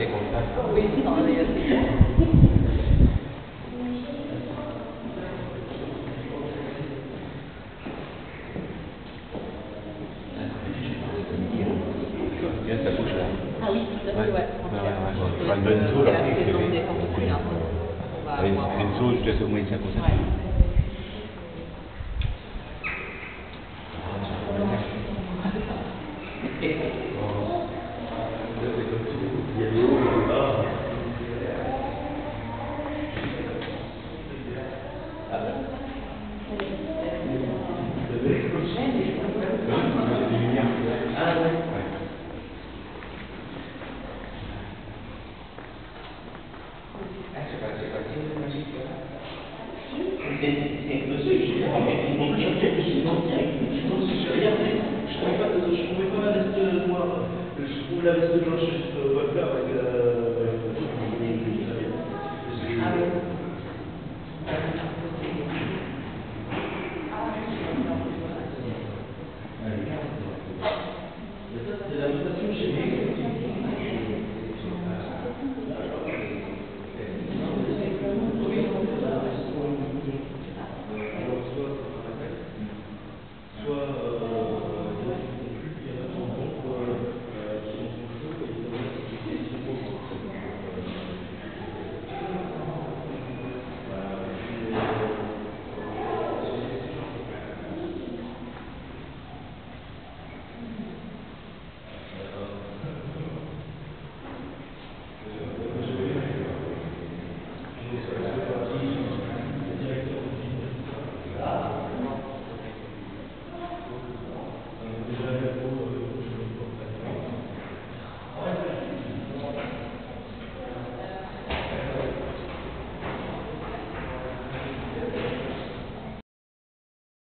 T'es content Oui, on est Ça bouge là. Ah la veste noire. Je trouve la